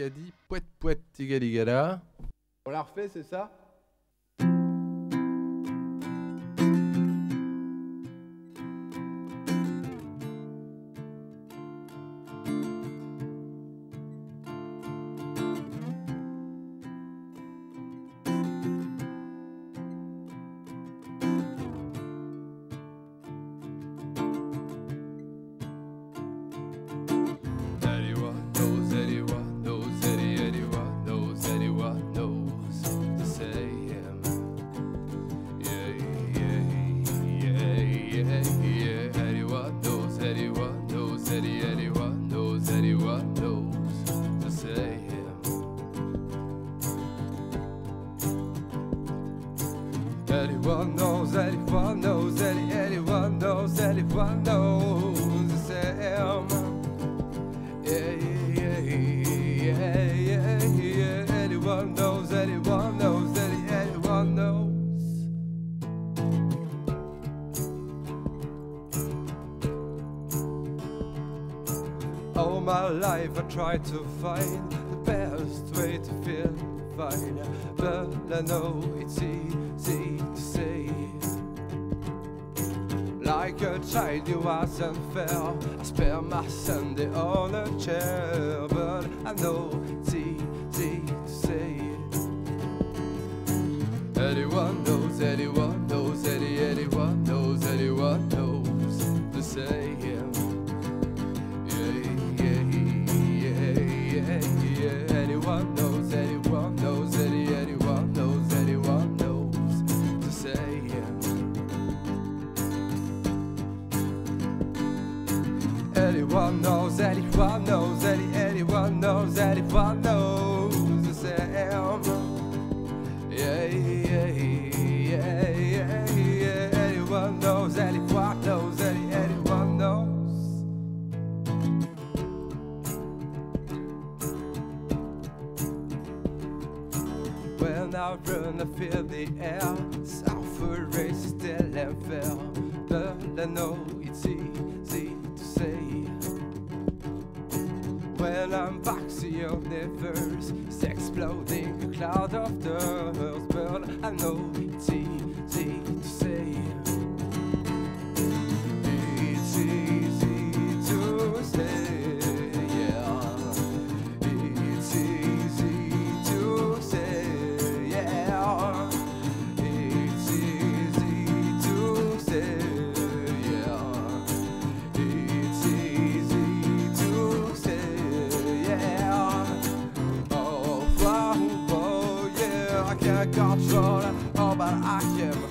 qui a dit Pouet Pouet Tigaligala. On la refait, c'est ça? Anyone knows anyone knows any anyone knows anyone knows him. Yeah, yeah, yeah, yeah, yeah. Anyone knows, anyone knows, any, anyone knows. All my life I tried to find the best way to feel but I know it's easy to say. Like a child you wasn't fair I spare my Sunday on a chair But I know it's easy to say Anyone knows, anyone knows, any, anyone knows, anyone knows to say Anyone knows, anyone knows, any, anyone knows, anyone knows the same. Yeah, yeah, yeah, yeah, yeah. Anyone knows, anyone knows, any, anyone knows. When I run, I feel the air. Sulfur race still and fair. But I know it's easy When I'm back to universe, it's exploding a cloud of dust. But I know control it, oh, but I can.